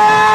Yeah!